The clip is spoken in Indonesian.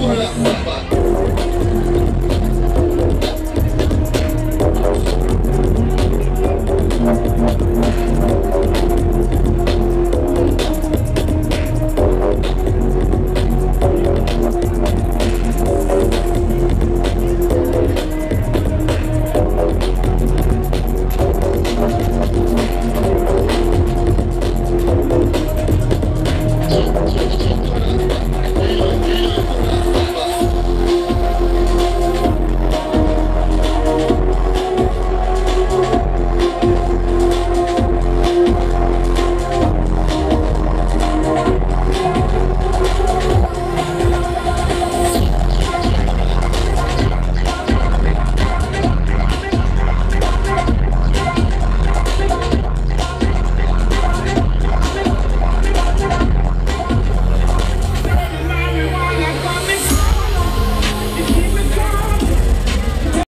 Voilà.